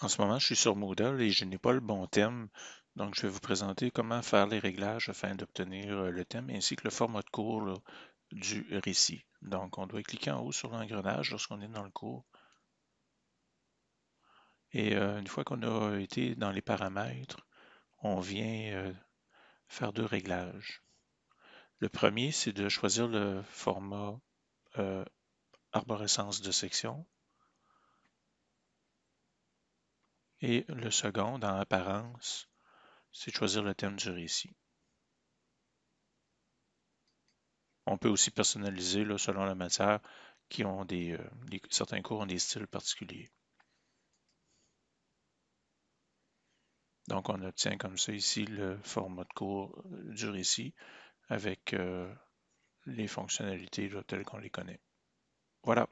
En ce moment, je suis sur Moodle et je n'ai pas le bon thème, donc je vais vous présenter comment faire les réglages afin d'obtenir euh, le thème ainsi que le format de cours du récit. Donc, on doit cliquer en haut sur l'engrenage lorsqu'on est dans le cours. Et euh, une fois qu'on a été dans les paramètres, on vient euh, faire deux réglages. Le premier, c'est de choisir le format arborescence de section. Et le second, dans Apparence, c'est choisir le thème du récit. On peut aussi personnaliser selon la matière qui ont des, euh, certains cours ont des styles particuliers. Donc, on obtient comme ça ici le format de cours euh, du récit avec euh, les fonctionnalités telles qu'on les connaît. Voilà.